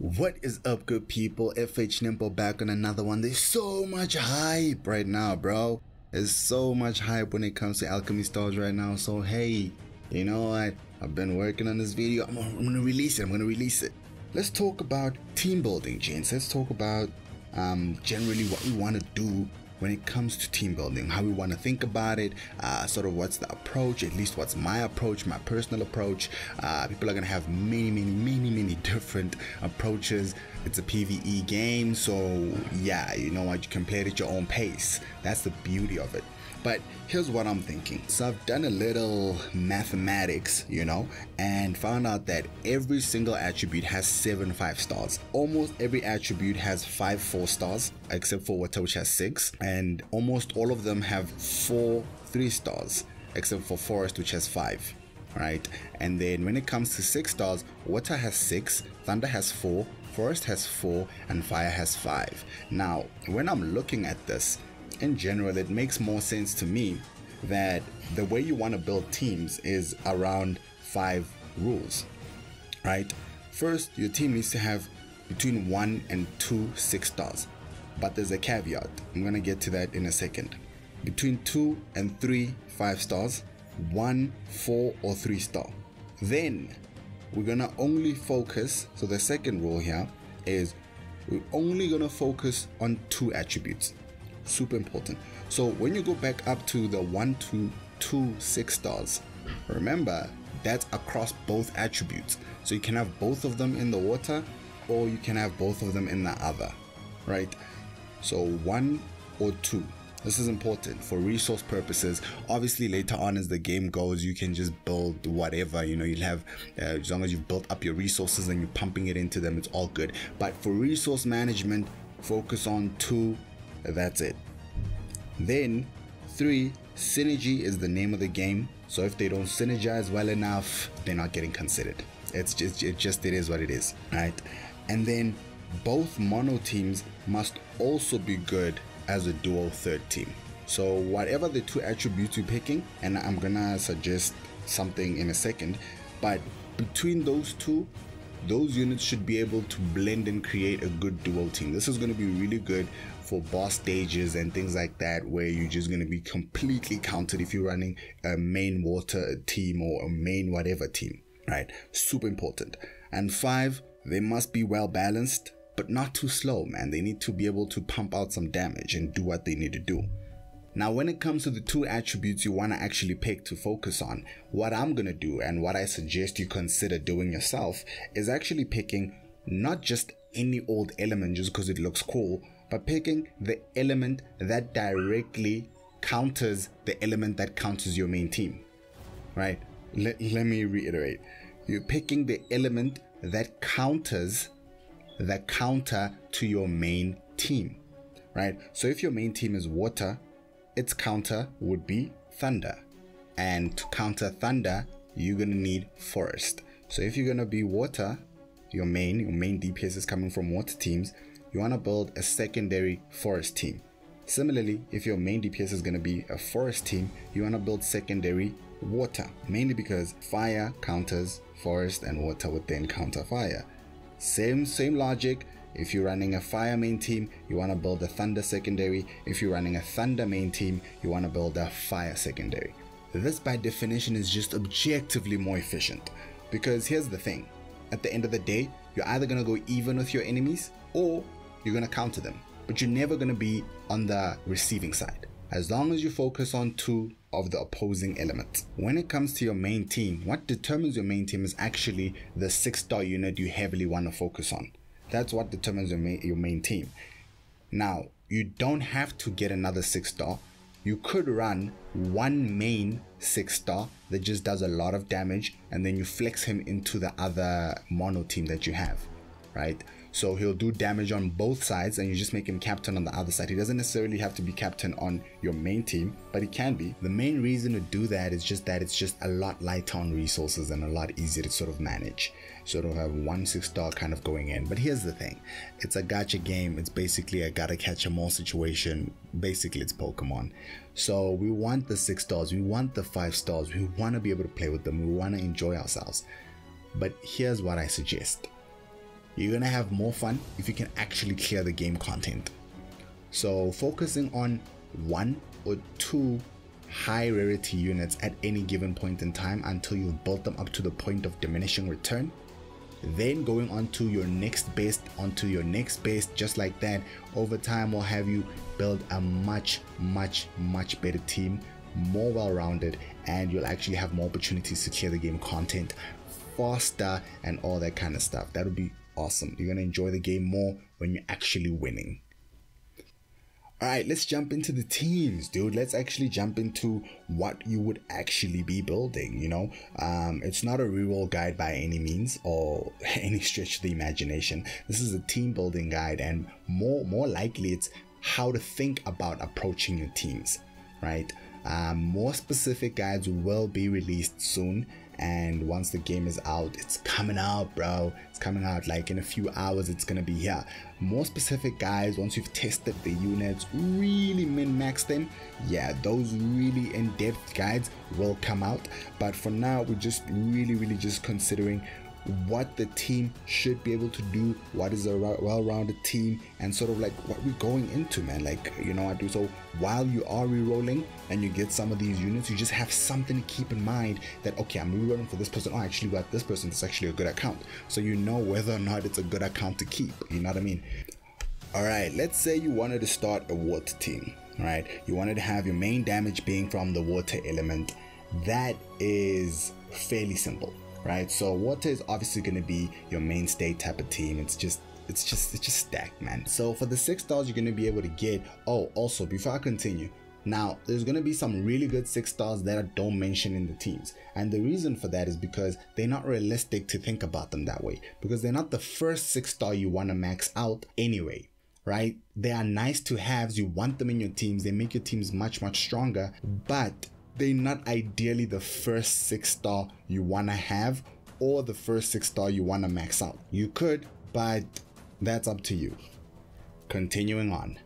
What is up, good people? FH Nimpo back on another one. There's so much hype right now, bro. There's so much hype when it comes to Alchemy Stars right now. So, hey, you know what? I've been working on this video. I'm, I'm gonna release it. I'm gonna release it. Let's talk about team building, gents. Let's talk about um, generally what we want to do when it comes to team building, how we want to think about it, uh, sort of what's the approach, at least what's my approach, my personal approach. Uh, people are going to have many, many, many, many different approaches. It's a PvE game, so yeah, you know what, you can play it at your own pace. That's the beauty of it. But here's what I'm thinking. So I've done a little mathematics, you know, and found out that every single attribute has seven five stars. Almost every attribute has five four stars, except for water, which has six, and almost all of them have four three stars, except for forest, which has five. Right, and then when it comes to six stars, water has six, thunder has four, forest has four, and fire has five. Now, when I'm looking at this, in general, it makes more sense to me that the way you want to build teams is around five rules, right? First, your team needs to have between one and two six stars, but there's a caveat. I'm gonna get to that in a second. Between two and three five stars, one, four, or three star. Then we're gonna only focus. So the second rule here is we're only gonna focus on two attributes super important. So when you go back up to the one to two six stars, remember that's across both attributes. So you can have both of them in the water or you can have both of them in the other, right? So one or two. This is important for resource purposes. Obviously, later on as the game goes, you can just build whatever. You know, you'll have uh, as long as you've built up your resources and you're pumping it into them, it's all good. But for resource management, focus on two that's it. Then, three, synergy is the name of the game. So if they don't synergize well enough, they're not getting considered. It's just it just it is what it is, right? And then both mono teams must also be good as a dual third team. So whatever the two attributes you're picking, and I'm gonna suggest something in a second, but between those two, those units should be able to blend and create a good dual team. This is going to be really good for boss stages and things like that where you're just going to be completely countered if you're running a main water team or a main whatever team, right? Super important. And five, they must be well balanced, but not too slow, man. They need to be able to pump out some damage and do what they need to do. Now, when it comes to the two attributes you want to actually pick to focus on, what I'm going to do and what I suggest you consider doing yourself is actually picking not just any old element just because it looks cool, but picking the element that directly counters the element that counters your main team. Right? Let, let me reiterate. You're picking the element that counters the counter to your main team. Right? So if your main team is water, its counter would be thunder. And to counter thunder, you're gonna need forest. So if you're gonna be water, your main, your main DPS is coming from water teams, you want to build a secondary forest team. Similarly, if your main DPS is going to be a forest team, you want to build secondary water, mainly because fire counters forest and water would then counter fire. Same same logic. If you're running a fire main team, you want to build a thunder secondary. If you're running a thunder main team, you want to build a fire secondary. This by definition is just objectively more efficient. Because here's the thing. At the end of the day, you're either going to go even with your enemies or you're going to counter them, but you're never going to be on the receiving side. As long as you focus on two of the opposing elements. When it comes to your main team, what determines your main team is actually the six star unit you heavily want to focus on. That's what determines your main, your main team. Now, you don't have to get another six star. You could run one main six star that just does a lot of damage and then you flex him into the other mono team that you have, right? So he'll do damage on both sides and you just make him captain on the other side. He doesn't necessarily have to be captain on your main team, but he can be. The main reason to do that is just that it's just a lot lighter on resources and a lot easier to sort of manage. Sort of have one six star kind of going in. But here's the thing it's a gacha game. It's basically a gotta catch 'em all situation. Basically, it's Pokemon. So we want the six stars, we want the five stars, we want to be able to play with them, we want to enjoy ourselves. But here's what I suggest you're gonna have more fun if you can actually clear the game content. So focusing on one or two high rarity units at any given point in time until you've built them up to the point of diminishing return then going on to your next base onto your next base just like that over time will have you build a much much much better team more well-rounded and you'll actually have more opportunities to clear the game content faster and all that kind of stuff that would be awesome you're gonna enjoy the game more when you're actually winning all right, let's jump into the teams, dude. Let's actually jump into what you would actually be building. You know, um, it's not a reroll guide by any means or any stretch of the imagination. This is a team building guide, and more more likely, it's how to think about approaching your teams, right? Um, more specific guides will be released soon and once the game is out it's coming out bro. It's coming out. Like in a few hours it's gonna be here. More specific guys once you've tested the units really min-max them yeah those really in-depth guides will come out. But for now we're just really really just considering what the team should be able to do, what is a well-rounded team, and sort of like what we're going into, man. Like you know, I do so while you are re-rolling and you get some of these units, you just have something to keep in mind that okay, I'm re-rolling for this person. Oh, I actually got this person. It's actually a good account, so you know whether or not it's a good account to keep. You know what I mean? All right, let's say you wanted to start a water team, right? You wanted to have your main damage being from the water element. That is fairly simple right? So water is obviously going to be your mainstay type of team. It's just it's just it's just stacked, man. So for the six stars, you're going to be able to get. Oh, also before I continue. Now, there's going to be some really good six stars that I don't mention in the teams. And the reason for that is because they're not realistic to think about them that way. Because they're not the first six star you want to max out anyway right? They are nice to haves. You want them in your teams. They make your teams much, much stronger. But they're not ideally the first six star you want to have or the first six star you want to max out. You could, but that's up to you. Continuing on.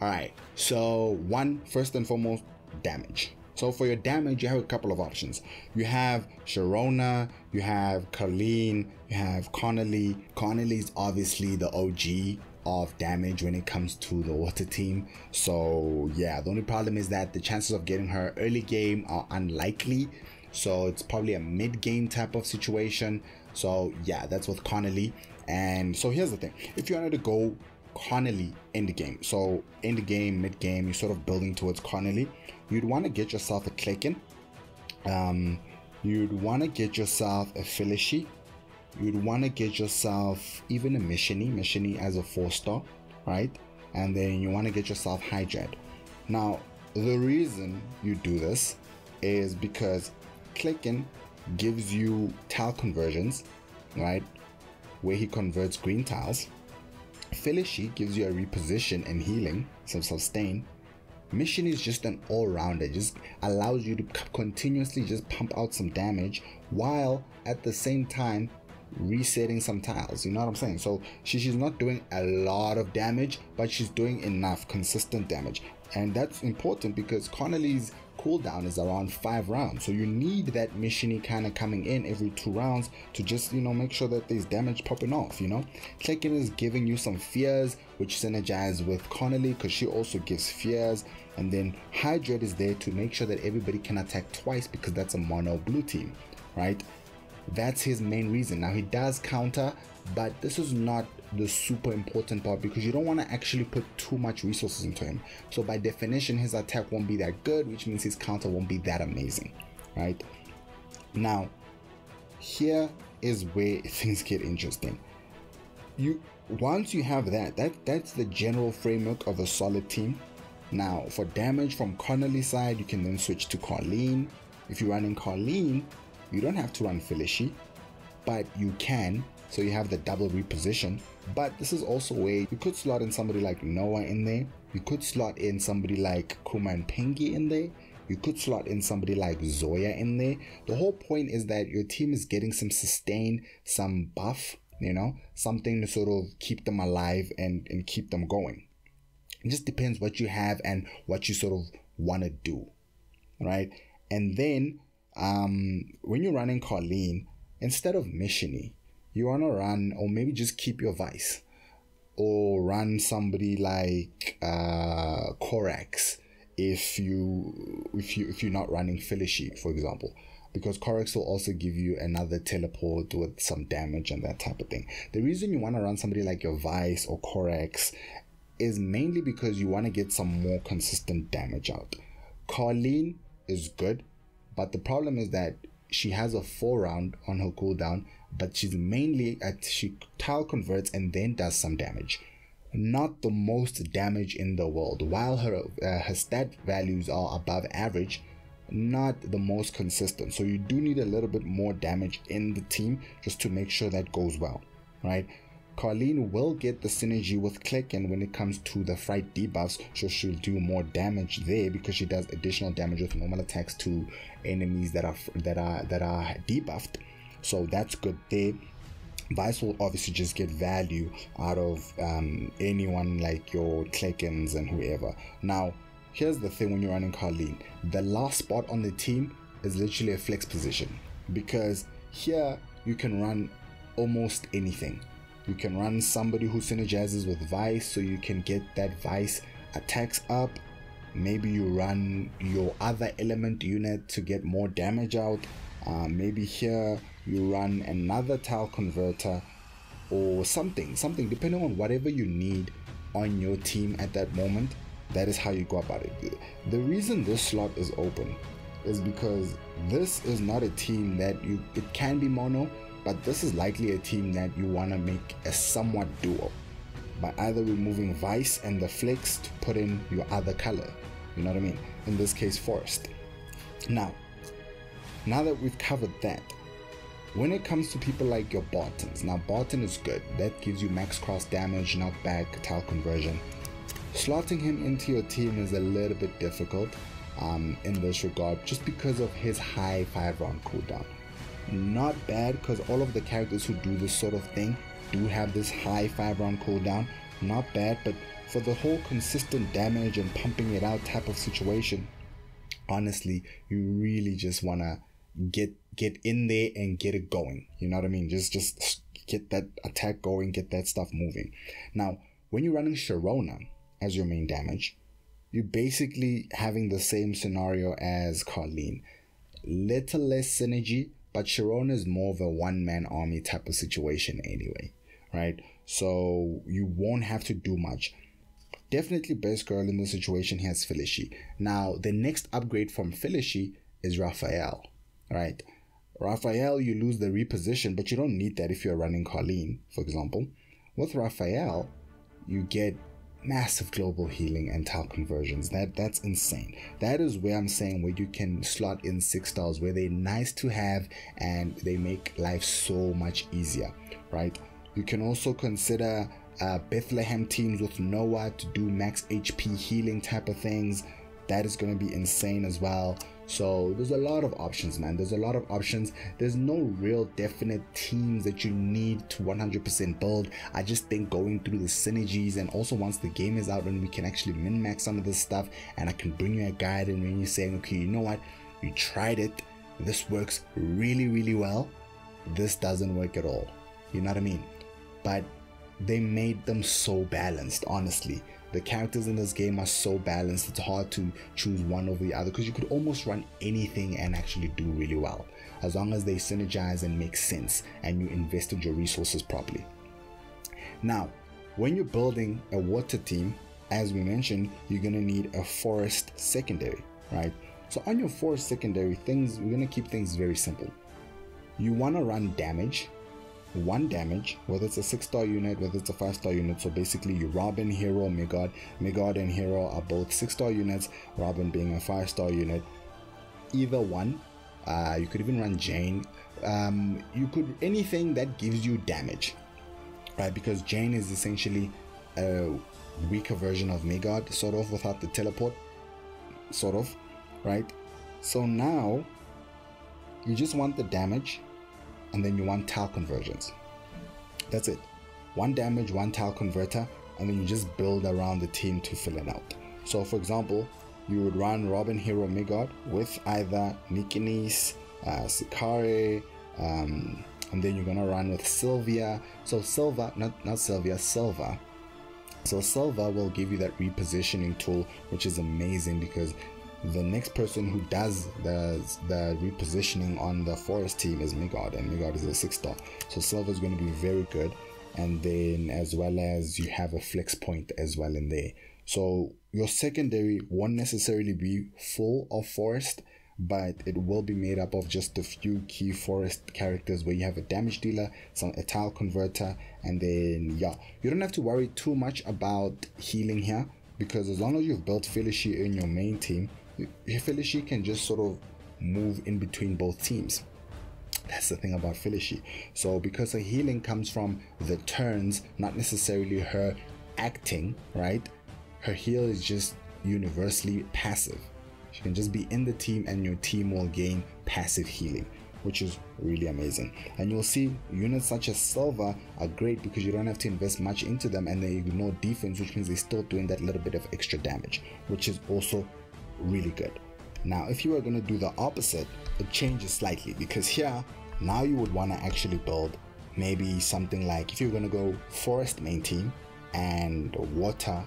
All right, so one, first and foremost, damage. So for your damage, you have a couple of options. You have Sharona, you have Colleen, you have Connolly. Connolly is obviously the OG of damage when it comes to the water team. So yeah, the only problem is that the chances of getting her early game are unlikely. So it's probably a mid game type of situation. So yeah, that's with Connolly. And so here's the thing: if you wanted to go Connolly in the game, so in the game, mid game, you're sort of building towards Connolly. You'd want to get yourself a Klecken. Um, you'd want to get yourself a Philishi you'd want to get yourself even a Missiony, Missiony as a four star, right? And then you want to get yourself Hydred. Now, the reason you do this is because clicking gives you tile conversions, right? Where he converts green tiles. Philishi gives you a reposition and healing, some sustain. Mission is just an all-rounder, just allows you to continuously just pump out some damage while at the same time resetting some tiles. You know what I'm saying? So she, she's not doing a lot of damage, but she's doing enough consistent damage. And that's important because Connolly's cooldown is around five rounds. So you need that missiony kind of coming in every two rounds to just, you know, make sure that there's damage popping off, you know? Klecken is giving you some fears, which synergize with Connolly because she also gives fears. And then Hydred is there to make sure that everybody can attack twice because that's a mono blue team, right? That's his main reason. Now he does counter, but this is not the super important part because you don't want to actually put too much resources into him. So by definition, his attack won't be that good, which means his counter won't be that amazing, right? Now, here is where things get interesting. You once you have that, that that's the general framework of a solid team. Now, for damage from Connolly side, you can then switch to Colleen. If you're running Colleen, you don't have to run Philishi, but you can. So you have the double reposition. But this is also where you could slot in somebody like Noah in there. You could slot in somebody like Kuma and Pengi in there. You could slot in somebody like Zoya in there. The whole point is that your team is getting some sustain, some buff, you know, something to sort of keep them alive and, and keep them going. It just depends what you have and what you sort of want to do, right? And then um, when you're running Colleen, instead of Missiony, you want to run, or maybe just keep your Vice, or run somebody like uh, Corax if you if you if you're not running Philishi, for example because Corax will also give you another teleport with some damage and that type of thing. The reason you want to run somebody like your Vice or Corax is mainly because you want to get some more consistent damage out. Carleen is good, but the problem is that she has a four round on her cooldown, but she's mainly at she tile converts and then does some damage. Not the most damage in the world. While her uh, her stat values are above average, not the most consistent. So you do need a little bit more damage in the team just to make sure that goes well, right? Carleen will get the synergy with Click, and when it comes to the fright debuffs, so she'll do more damage there because she does additional damage with normal attacks to enemies that are that are that are debuffed. So that's good there. Vice will obviously just get value out of um, anyone like your Kleckens and whoever. Now, Here's the thing when you're running Carleen the last spot on the team is literally a flex position because here you can run almost anything. You can run somebody who synergizes with Vice so you can get that Vice attacks up. Maybe you run your other element unit to get more damage out. Uh, maybe here you run another tile converter or something, something depending on whatever you need on your team at that moment that is how you go about it. The reason this slot is open is because this is not a team that you it can be mono, but this is likely a team that you want to make a somewhat duo by either removing Vice and the Flicks to put in your other color. You know what I mean? In this case, Forest. Now, now that we've covered that, when it comes to people like your Bartons, now Barton is good. That gives you max cross damage, knockback, tile conversion Slotting him into your team is a little bit difficult um, in this regard just because of his high 5 round cooldown. Not bad because all of the characters who do this sort of thing do have this high 5 round cooldown. Not bad, but for the whole consistent damage and pumping it out type of situation, honestly, you really just want to get get in there and get it going. You know what I mean? Just just get that attack going, get that stuff moving. Now, when you're running Sharona, as your main damage, you're basically having the same scenario as Carleen. Little less synergy, but Sharona is more of a one man army type of situation anyway, right? So you won't have to do much. Definitely best girl in the situation here is Felici. Now, the next upgrade from Felici is Raphael, right? Raphael, you lose the reposition, but you don't need that if you're running Carleen, for example. With Raphael, you get massive global healing and tile conversions. That that's insane. That is where I'm saying where you can slot in six stars where they're nice to have and they make life so much easier, right? You can also consider uh, Bethlehem teams with Noah to do max HP healing type of things. That is going to be insane as well. So there's a lot of options, man. There's a lot of options. There's no real definite teams that you need to 100% build. I just think going through the synergies and also once the game is out and we can actually min max some of this stuff and I can bring you a guide and when you're saying, okay, you know what, you tried it, this works really, really well. This doesn't work at all. You know what I mean? But they made them so balanced, honestly the characters in this game are so balanced it's hard to choose one over the other because you could almost run anything and actually do really well as long as they synergize and make sense and you invested your resources properly. Now when you're building a water team as we mentioned you're going to need a forest secondary right? So on your forest secondary things we're going to keep things very simple. You want to run damage one damage, whether it's a six star unit, whether it's a five star unit. So basically, you Robin, Hero, Megod. Megod and Hero are both six star units, Robin being a five star unit. Either one, uh, you could even run Jane. Um, you could anything that gives you damage, right? Because Jane is essentially a weaker version of Megod, sort of without the teleport, sort of, right? So now you just want the damage and then you want tile conversions. That's it. One damage, one tile converter, and then you just build around the team to fill it out. So, for example, you would run Robin Hero Megod with either Nikinis, uh, um, and then you're gonna run with Sylvia. So Silva, not not Sylvia, Silva. So Silva will give you that repositioning tool, which is amazing because the next person who does the the repositioning on the forest team is Migod, and Migod is a six star. So Silva is going to be very good, and then as well as you have a flex point as well in there. So your secondary won't necessarily be full of forest, but it will be made up of just a few key forest characters where you have a damage dealer, some a tile converter, and then yeah, you don't have to worry too much about healing here because as long as you've built Felicia in your main team, Felicia can just sort of move in between both teams. That's the thing about Felicia. So because her healing comes from the turns, not necessarily her acting, right? Her heal is just universally passive. She can just be in the team and your team will gain passive healing, which is really amazing. And you'll see units such as Silva are great because you don't have to invest much into them and they ignore defense, which means they're still doing that little bit of extra damage, which is also really good. Now, if you are going to do the opposite, it changes slightly because here, now you would want to actually build maybe something like if you're going to go forest main team and water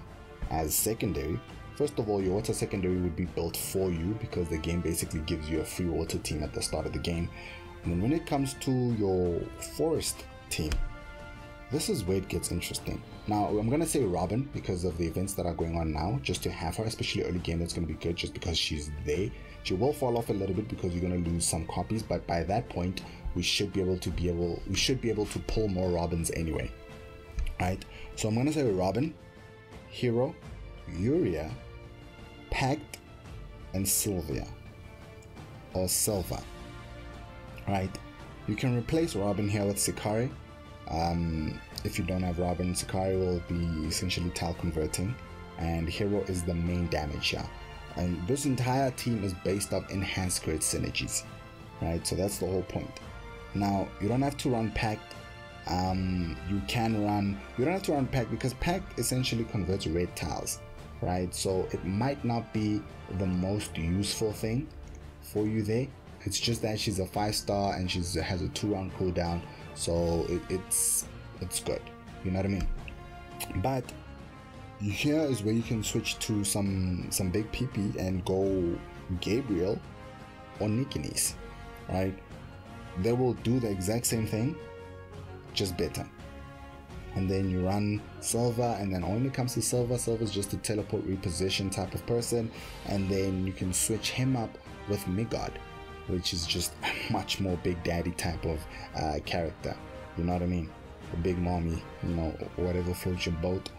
as secondary. First of all, your water secondary would be built for you because the game basically gives you a free water team at the start of the game. And then when it comes to your forest team, this is where it gets interesting. Now, I'm going to say Robin because of the events that are going on now, just to have her, especially early game, that's going to be good just because she's there. She will fall off a little bit because you're going to lose some copies, but by that point, we should be able to be able, we should be able to pull more Robins anyway. Right? So I'm going to say Robin, Hero, Uria, Pact, and Sylvia. Or Silva. Right? You can replace Robin here with Sikari um, if you don't have Robin, Sakari will be essentially tile converting, and Hero is the main damage here. And this entire team is based off enhanced crit synergies, right? So that's the whole point. Now you don't have to run Pact. Um, you can run. You don't have to run Pact because Pact essentially converts red tiles, right? So it might not be the most useful thing for you there. It's just that she's a five star and she has a two round cooldown so it, it's it's good. You know what i mean? But here is where you can switch to some some big pp and go gabriel or nikinis right? They will do the exact same thing just better. And then you run Silva, and then it comes to Silva, Silva is just a teleport reposition type of person, and then you can switch him up with Migod, which is just a much more big daddy type of uh, character. You know what I mean? A big mommy, you know, whatever floats your boat.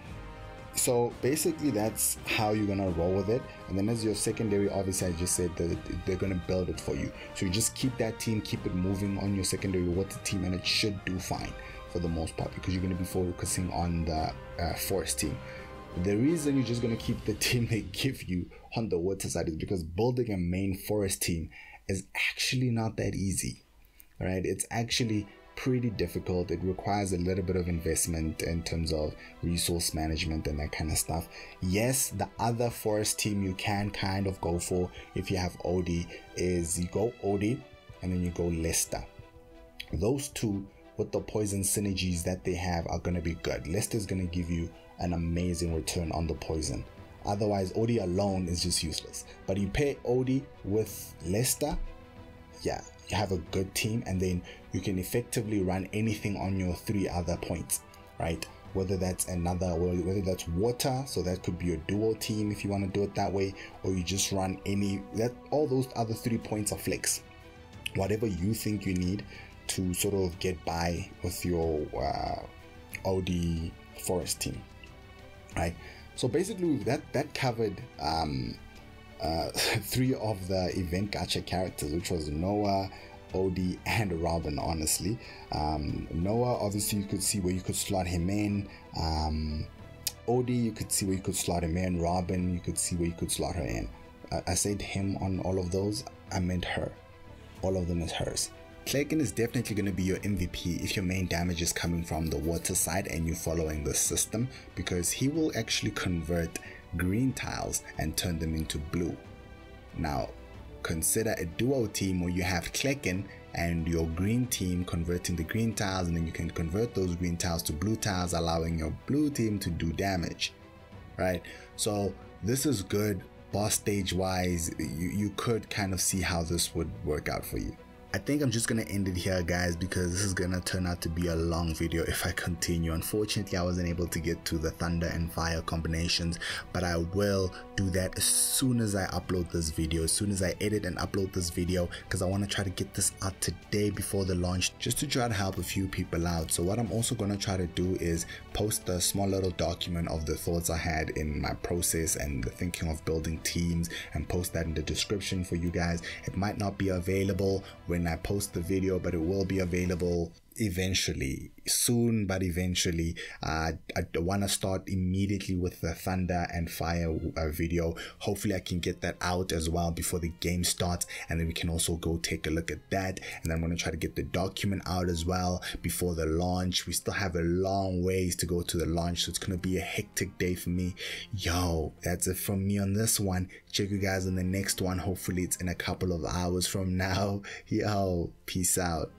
So basically, that's how you're gonna roll with it. And then as your secondary, obviously, I just said that they're gonna build it for you. So you just keep that team, keep it moving on your secondary water team, and it should do fine for the most part because you're gonna be focusing on the uh, forest team. The reason you're just gonna keep the team they give you on the water side is because building a main forest team is actually not that easy. Right? It's actually pretty difficult. It requires a little bit of investment in terms of resource management and that kind of stuff. Yes, the other forest team you can kind of go for if you have Odie is you go Odie and then you go Lester. Those two with the poison synergies that they have are going to be good. Lester is going to give you an amazing return on the poison. Otherwise, Odie alone is just useless. But you pair Odie with Lester, yeah, you have a good team, and then you can effectively run anything on your three other points, right? Whether that's another, whether that's water, so that could be a dual team if you want to do it that way, or you just run any that all those other three points are flex. Whatever you think you need to sort of get by with your uh, OD forest team, right? So basically, that that covered um, uh, three of the event gacha characters, which was Noah, Odie, and Robin. Honestly, um, Noah obviously you could see where you could slot him in. Um, Odie, you could see where you could slot him in. Robin, you could see where you could slot her in. Uh, I said him on all of those. I meant her. All of them is hers. Claykin is definitely going to be your MVP if your main damage is coming from the water side and you're following the system because he will actually convert green tiles and turn them into blue. Now, consider a duo team where you have Klecken and your green team converting the green tiles and then you can convert those green tiles to blue tiles allowing your blue team to do damage right? So this is good. Boss stage wise you, you could kind of see how this would work out for you I think I'm just gonna end it here guys because this is gonna turn out to be a long video if I continue. Unfortunately I wasn't able to get to the thunder and fire combinations but I will do that as soon as I upload this video, as soon as I edit and upload this video because I want to try to get this out today before the launch just to try to help a few people out. So what I'm also gonna try to do is post a small little document of the thoughts I had in my process and the thinking of building teams and post that in the description for you guys. It might not be available when I post the video, but it will be available eventually soon but eventually uh, i want to start immediately with the thunder and fire uh, video. Hopefully i can get that out as well before the game starts and then we can also go take a look at that. And i'm going to try to get the document out as well before the launch. We still have a long ways to go to the launch so it's going to be a hectic day for me. Yo that's it from me on this one. Check you guys on the next one. Hopefully it's in a couple of hours from now. Yo peace out